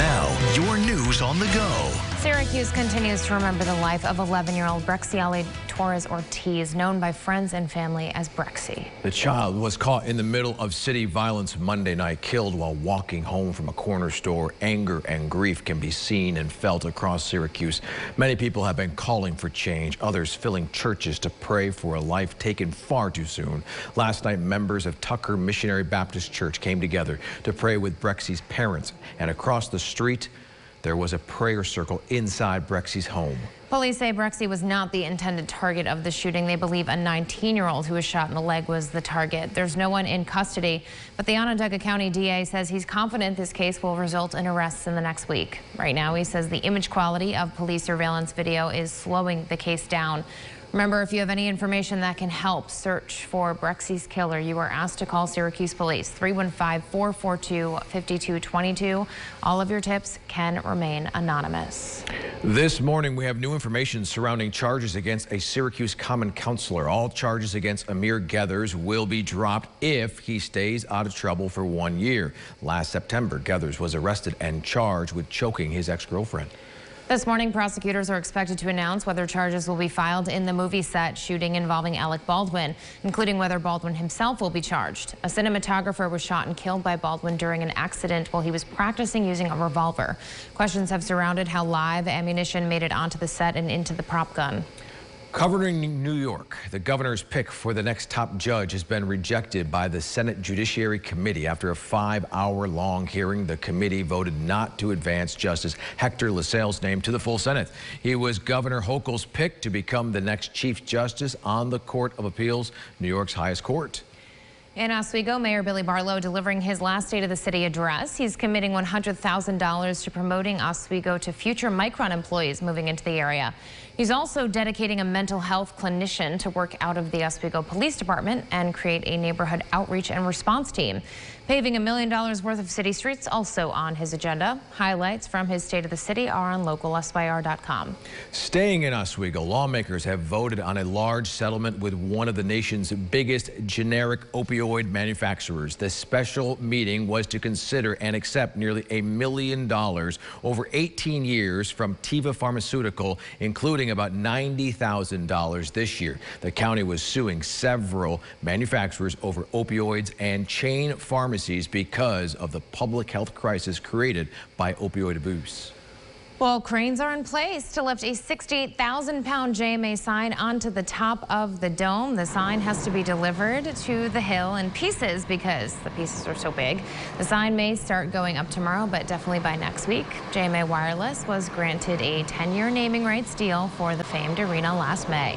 Now, your news on the go. Syracuse continues to remember the life of 11-year-old Brexialee Torres Ortiz, known by friends and family as Brexy. The child was caught in the middle of city violence Monday night, killed while walking home from a corner store. Anger and grief can be seen and felt across Syracuse. Many people have been calling for change, others filling churches to pray for a life taken far too soon. Last night, members of Tucker Missionary Baptist Church came together to pray with Brexy's parents, and across the street, there was a prayer circle inside Brexy's home. Police say Brexy was not the intended target of the shooting. They believe a 19-year-old who was shot in the leg was the target. There's no one in custody, but the Onondaga County DA says he's confident this case will result in arrests in the next week. Right now, he says the image quality of police surveillance video is slowing the case down. Remember, if you have any information that can help search for Brexy's killer, you are asked to call Syracuse Police 315-442-5222. All of your tips can remain anonymous. This morning, we have new information surrounding charges against a Syracuse Common Councilor. All charges against Amir Gethers will be dropped if he stays out of trouble for one year. Last September, Gethers was arrested and charged with choking his ex-girlfriend. This morning, prosecutors are expected to announce whether charges will be filed in the movie set shooting involving Alec Baldwin, including whether Baldwin himself will be charged. A cinematographer was shot and killed by Baldwin during an accident while he was practicing using a revolver. Questions have surrounded how live ammunition made it onto the set and into the prop gun. Covering New York, the governor's pick for the next top judge has been rejected by the Senate Judiciary Committee. After a five-hour-long hearing, the committee voted not to advance Justice Hector LaSalle's name to the full Senate. He was Governor Hochul's pick to become the next Chief Justice on the Court of Appeals, New York's highest court. In Oswego, Mayor Billy Barlow delivering his last State of the City address. He's committing $100,000 to promoting Oswego to future Micron employees moving into the area. He's also dedicating a mental health clinician to work out of the Oswego Police Department and create a neighborhood outreach and response team. Paving a million dollars worth of city streets also on his agenda. Highlights from his State of the City are on localsyr.com. Staying in Oswego, lawmakers have voted on a large settlement with one of the nation's biggest generic opioid manufacturers. The special meeting was to consider and accept nearly a million dollars over 18 years from Teva Pharmaceutical, including about $90,000 this year. The county was suing several manufacturers over opioids and chain pharmacies because of the public health crisis created by opioid abuse. Well, cranes are in place to lift a 68,000 pound JMA sign onto the top of the dome. The sign has to be delivered to the hill in pieces because the pieces are so big. The sign may start going up tomorrow, but definitely by next week. JMA Wireless was granted a 10 year naming rights deal for the famed arena last May.